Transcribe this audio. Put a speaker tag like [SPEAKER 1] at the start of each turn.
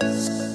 [SPEAKER 1] Bye.